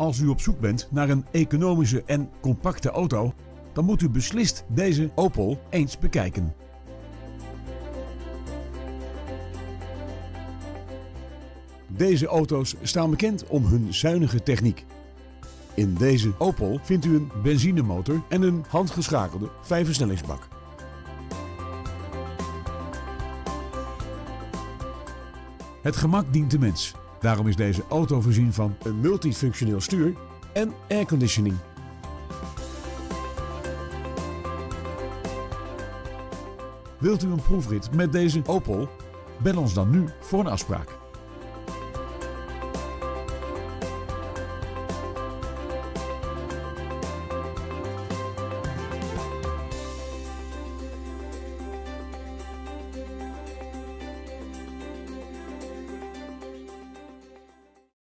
Als u op zoek bent naar een economische en compacte auto, dan moet u beslist deze Opel eens bekijken. Deze auto's staan bekend om hun zuinige techniek. In deze Opel vindt u een benzinemotor en een handgeschakelde vijfversnellingsbak. Het gemak dient de mens. Daarom is deze auto voorzien van een multifunctioneel stuur en airconditioning. Wilt u een proefrit met deze Opel? Bel ons dan nu voor een afspraak.